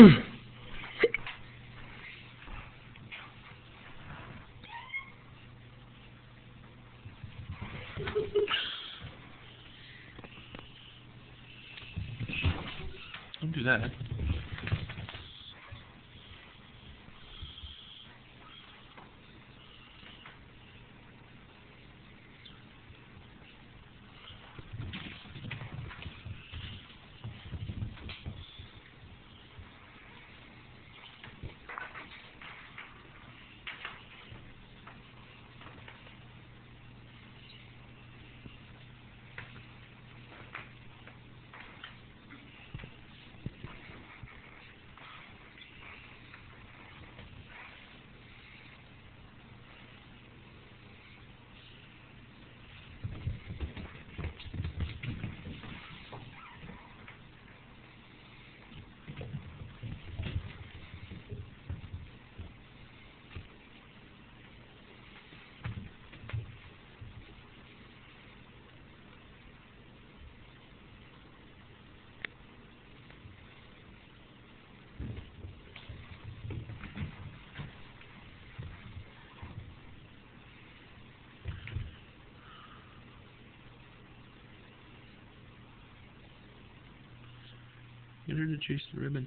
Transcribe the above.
Don't do that. Get her to chase the ribbon.